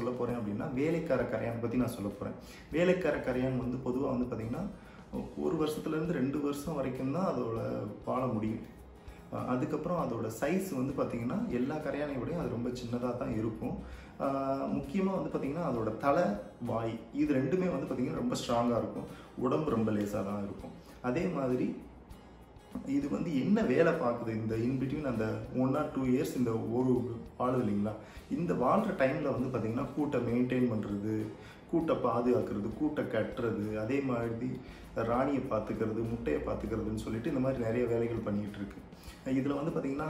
சொல்ல போகிறேன் அப்படின்னா வேலைக்கார கரையான் பற்றி நான் சொல்ல போகிறேன் வேலைக்கார கரையான் வந்து பொதுவாக வந்து பார்த்திங்கன்னா ஒரு வருஷத்துலேருந்து ரெண்டு வருஷம் வரைக்கும் தான் அதோட வாழ முடியும். அதுக்கப்புறம் அதோட சைஸ் வந்து பார்த்திங்கன்னா எல்லா கரையானையும் விடையும் அது ரொம்ப சின்னதாக தான் இருக்கும். முக்கியமாக வந்து பார்த்திங்கன்னா அதோட தலை வாய் இது ரெண்டுமே வந்து பார்த்திங்கன்னா ரொம்ப ஸ்ட்ராங்காக இருக்கும். உடம்பு ரொம்ப லேசாக தான் இருக்கும். அதே மாதிரி இது வந்து என்ன வேலை பார்க்குது? இந்த இன்பிட்வீன் அந்த ஒன் ஆர் டூ இயர்ஸ் இந்த ஒரு வாழுது இல்லைங்களா? இந்த வாழ்கிற டைமில் வந்து பார்த்திங்கன்னா கூட்டை மெயின்டைன் பண்ணுறது கூட்டை பாதுகாக்கிறது கூட்டை கட்டுறது அதே மாதிரி ராணியை பார்த்துக்கிறது முட்டையை பார்த்துக்கிறதுன்னு சொல்லிட்டு இந்த மாதிரி நிறைய வேலைகள் பண்ணிகிட்டு இருக்கு. இதில் வந்து பார்த்திங்கன்னா